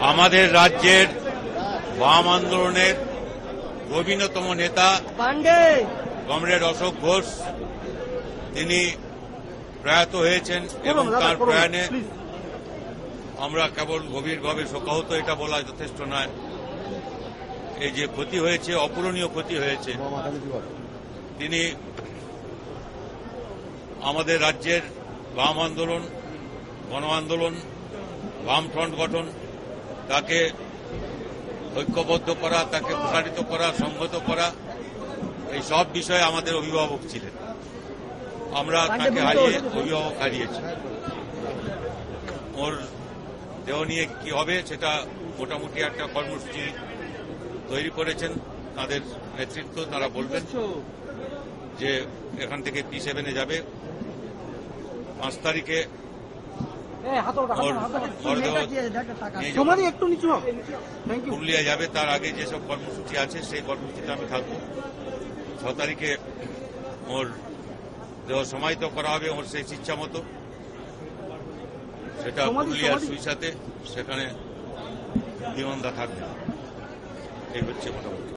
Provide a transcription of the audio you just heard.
আমাদের রাজ্যের বাম আন্দোলনের নবীনতম নেতা কমরেড অশোক ঘোষ তিনি প্রয়াত হয়েছেন এবং তার প্রয়াণে আমরা কেবল গভীরভাবে শোকাহত এটা বলা যথেষ্ট নয়। এই যে ক্ষতি হয়েছে অপূরণীয় ক্ষতি হয়েছে তিনি আমাদের রাজ্যের বাম আন্দোলন গণ আন্দোলন বামফ্রন্ট গঠন তাকে ঐক্যবদ্ধ করা তাকে প্রসারিত করা সংহত করা এই সব বিষয়ে আমাদের অভিভাবক ছিলেন। আমরা তাকে হারিয়ে অভিভাবক হারিয়েছি। ওর দেহ নিয়ে কি হবে সেটা মোটামুটি একটা কর্মসূচি তৈরি করেছেন তাদের নেতৃত্ব তারা বলবেন যে এখান থেকে পি সেভেনে যাবে। পাঁচ তারিখে একটু নিচু পুরুলিয়া যাবে তার আগে যেসব কর্মসূচি আছে সেই কর্মসূচিতে আমি থাকব। ছ তারিখে ওর দেহ সমাহিত করা হবে ওর সেই ইচ্ছা মতো। সেটা পুরুলিয়ার। সুইসাতে সেখানে বিমানদা থাকবে। এই হচ্ছে মোটামুটি।